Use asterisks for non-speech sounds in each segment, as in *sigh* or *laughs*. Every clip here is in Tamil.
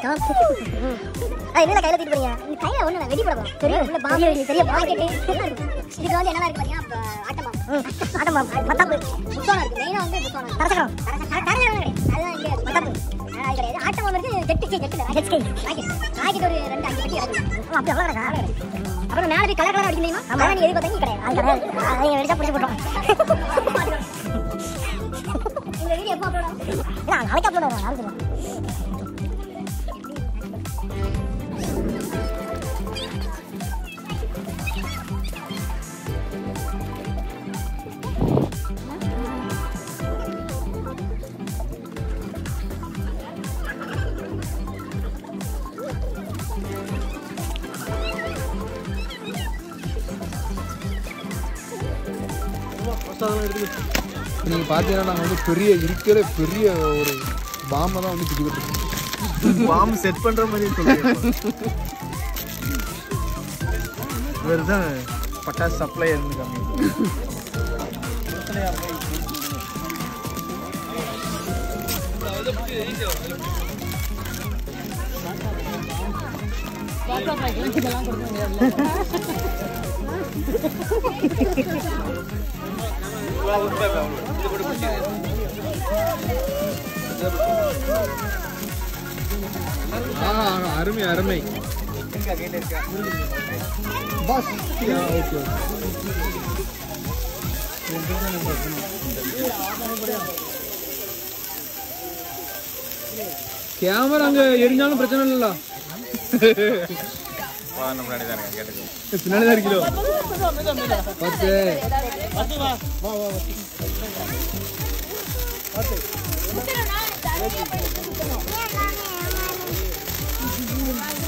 என்ன கையில தூக்கிட்டு போறீங்க? கையில ஒண்ணு வெடி போட போறோம். பெரிய உள்ள பாம்பு பெரிய பாக்கெட் வந்து என்னலாம் இருக்கு பாத்தீங்கன்னா ஆட்டமா ஆட்டமா மத்தாப்பு. புத்தோனம் இருக்கு. மெயினா வந்து தரசகம் தரசகம் அதுதான் இங்க மத்தாப்பு. அது கிடையாது. ஆட்டமா இருக்கு jet jet jet sky rocket. Rocket ஒரு ரெண்டு அஞ்சு அப்படி அவ்வளவு அப்புறம் மேல போய் கலர் கலர் அடிக்க முடியுமா? அதான் நீ எது பார்த்தீங்க கிடையாது. அது கிடையாது. அதை வெடிச்சா பிடிச்சி போட்டோம் இந்த *laughs* வீடியோ எப்போ அப்லோட் ஆகும்? இல்ல நாளைக்கு அப்லோட் ஆகும். நாளைக்கு நீங்கள் பார்த்தீங்கன்னா நாங்கள் வந்து பெரிய இருக்கிற பெரிய ஒரு பாம்பை தான் வந்து பிடிக்கிட்டு இருக்கோம் பாம்பு செட் பண்ற மாதிரி சொல்லுங்க இவர் தான் பட்டாசு சப்ளை இருந்துக்காங்க ஆ அருமை அருமை பஸ் ஓகே கேமரா அங்க எரிஞ்சாலும் பிரச்சனை இல்லைல்ல. பின்னாடி தான் பத்து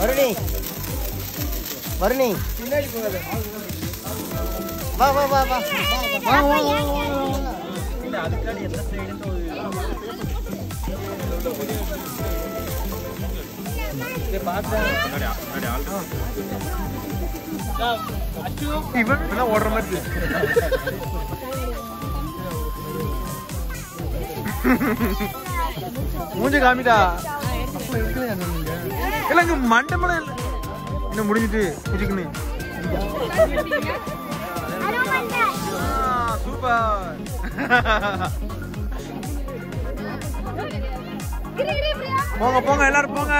வருணி வருணி வா வா வா வா வா வா வா வா. இவன் ஓடுற மாதிரி மூஞ்சி காமிடா. இல்ல இங்க மண்டமலை இல்ல. இன்னும் முடிஞ்சிட்டு முடிக்கணும் சூப்பர். போங்க போங்க எல்லாரும் போங்க.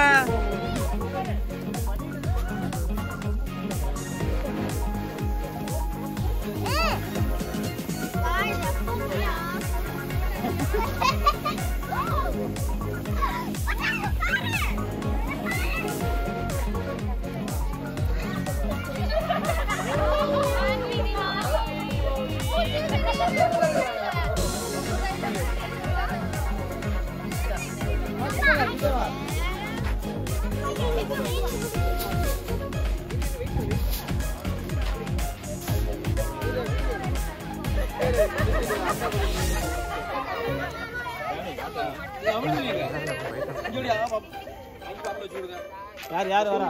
யார் யார் வரா?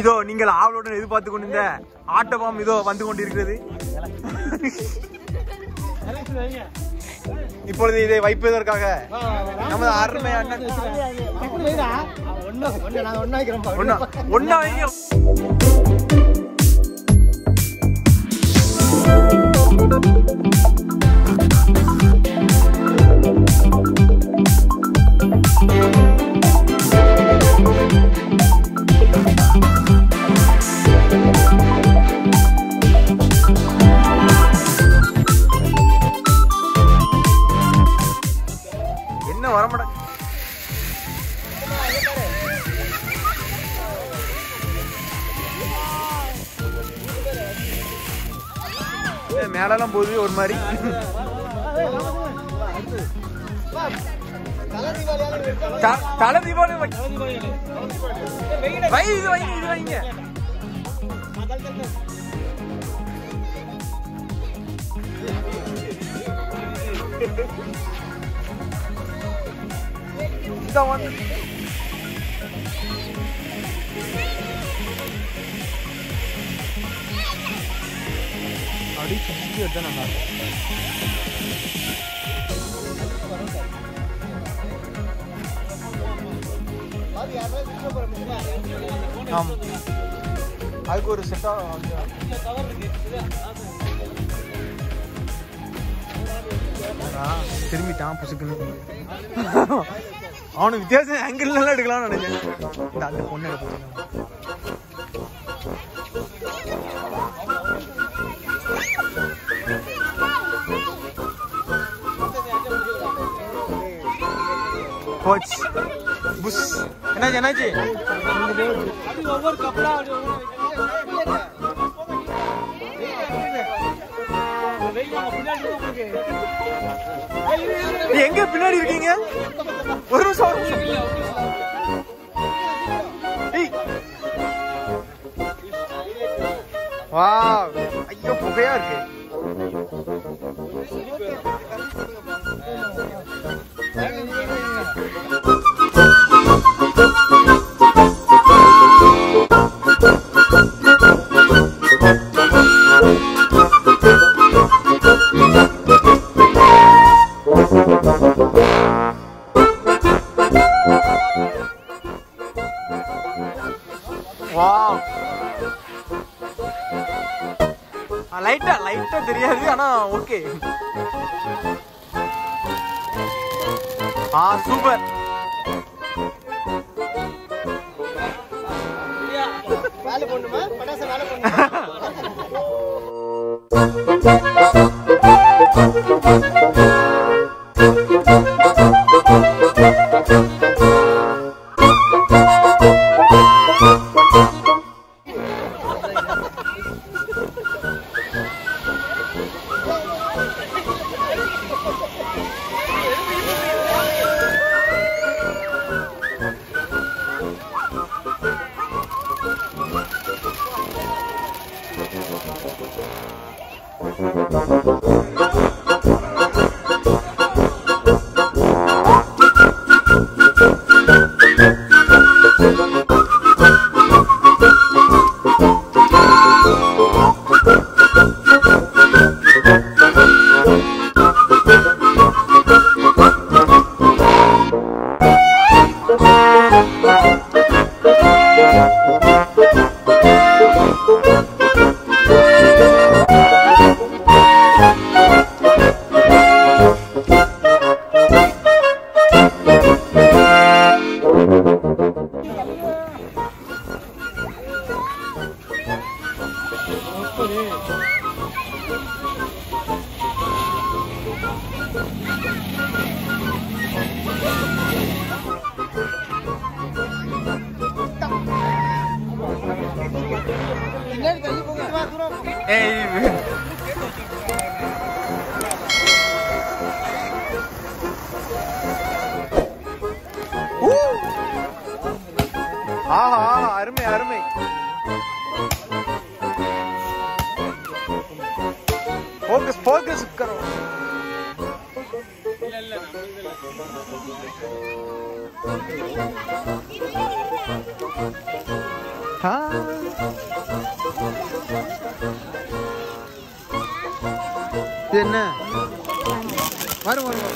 இதோ நீங்கள் ஆவலுடன் எதிர்பார்த்து கொண்டிருந்த ஆட்டபாம் இதோ வந்து கொண்டிருக்கிறது. இப்பொழுது இதை வைப்பதற்காக நமது அருமை அண்ணன். ஒண்ணா வைங்க. இன்னும் வரமாட்ட மேலெல்லாம் போகுது ஒரு மாதிரி த- தலை தீபாவளி வை வை, இது வைங்க இது வைங்க. 비가 왔는데 गाड़ी छुट्टी होता ना हम आगे सेट திரும்பிட்டான் புசுக்குன்னு அவனு வித்தியாசம் ஆங்கிள் எல்லாம் எடுக்கலாம்னு நினைச்சேன். அந்த பொண்ணு எடுப்போம் கோச் புஷ். என்னாச்சு என்னாச்சு? ஒவ்வொரு கப்பலா எங்க பின்னாடி இருக்கீங்க ஒரு நிமிஷம் ஒரு நிமிஷம். ஏய். வாவ் ஐயோ புகையா இருக்கு வாவ் லைட்டா லைட்டா தெரியாது ஆனா ஓகே ஆ சூப்பர் வேலை பண்ணுமா பட்டாசு வேலை பண்ணுமா *laughs* हाँ हाँ हाँ हर में हर फोकस फोकस करो இது என்ன? வரும் வரும்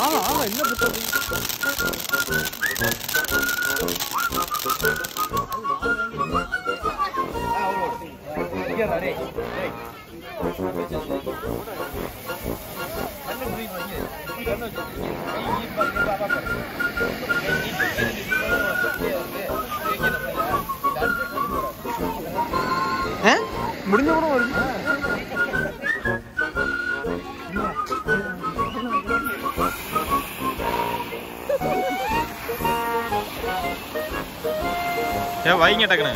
ஆமா ஆமா. என்ன புத்தகம்? முடிஞ்ச கூட வருது ஏன் வைங்க டக்குனு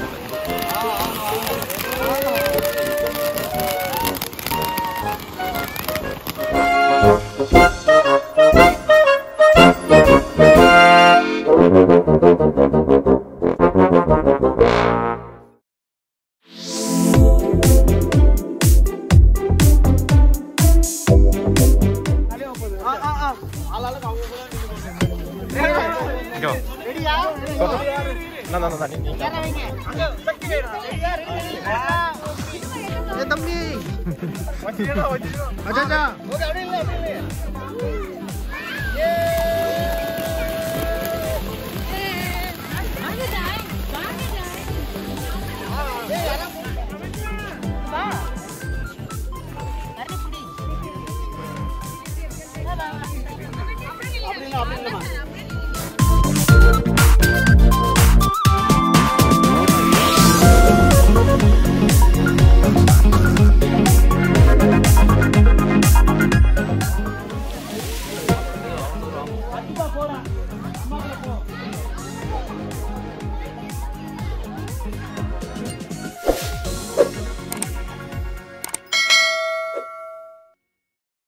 தம்பி வச்சிருக்கோம்